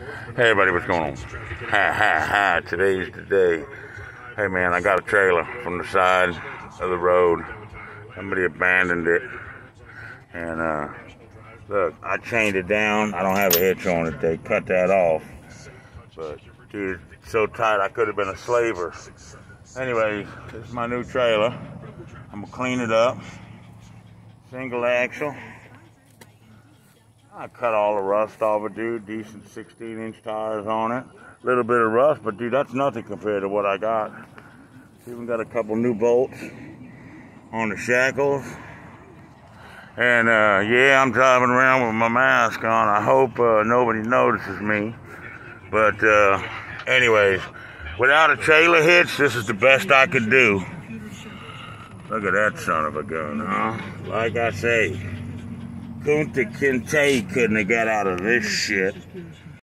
Hey everybody, what's going on? Ha ha ha, today's the day. Hey man, I got a trailer from the side of the road. Somebody abandoned it. And uh, look, I chained it down. I don't have a hitch on it. They cut that off. But dude, it's so tight I could have been a slaver. Anyway, this is my new trailer. I'm gonna clean it up. Single axle. I cut all the rust off it, dude. Decent 16 inch tires on it. A little bit of rust, but dude, that's nothing compared to what I got. Even got a couple new bolts on the shackles. And uh, yeah, I'm driving around with my mask on. I hope uh, nobody notices me. But uh, anyways, without a trailer hitch, this is the best I could do. Look at that son of a gun, huh? Like I say, Kunta Kinte couldn't have got out of this shit.